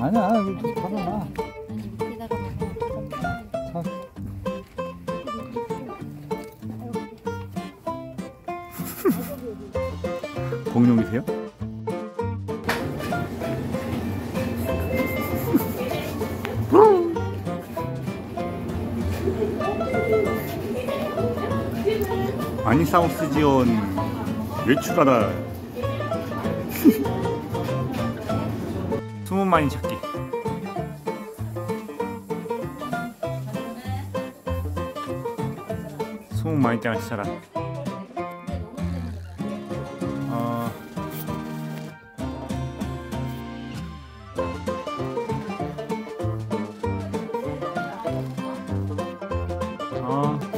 아니야. 아니 놓으면 자. 공룡이세요? 아니 사우스 지원 외출하다 숨은 많이 찾기. 숨은 많이 땅을 찾아라. 어... 어...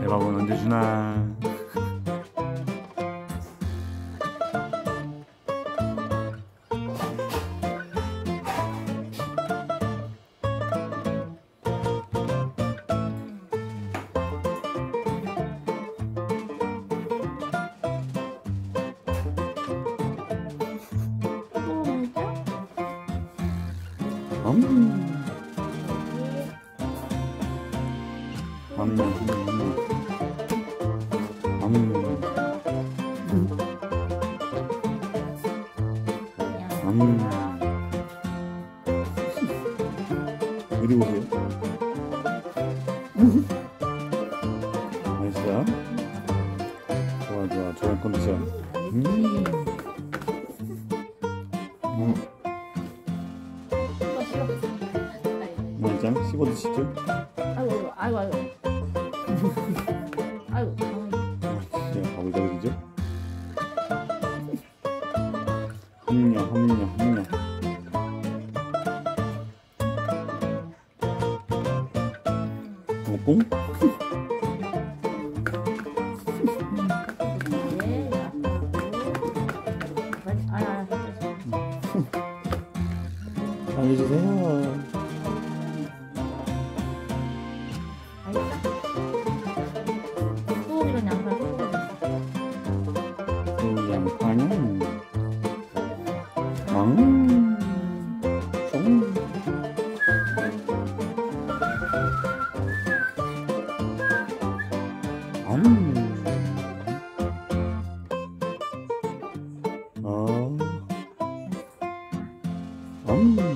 내 밥은 언제 주나 음. 음. 음. 음. 어디 보세요? 맛있어? 좋아 좋아 좋은 컨디션 음. 음. 맛있잖아? 씹어 드시죠? 아이고 아이고 아이고 아이고 가만히 아, 진짜 넣어주죠? 함냐 함냐 함냐 어, 뽕? 네 그 양파는 왕 송. 음. 어. 음.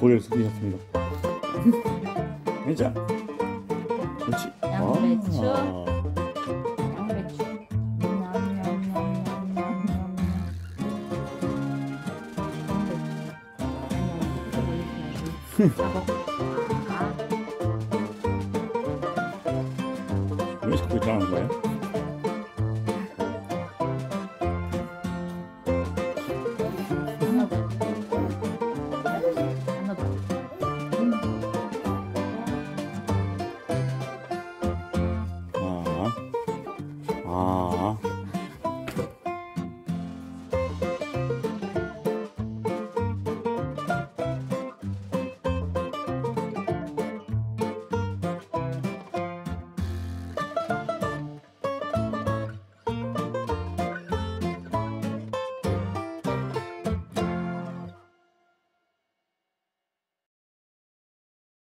고개를 숙이셨습니다. 자. 그렇지. 양배추. 아. 양배추 왜 자꾸 하는 거예요? 아.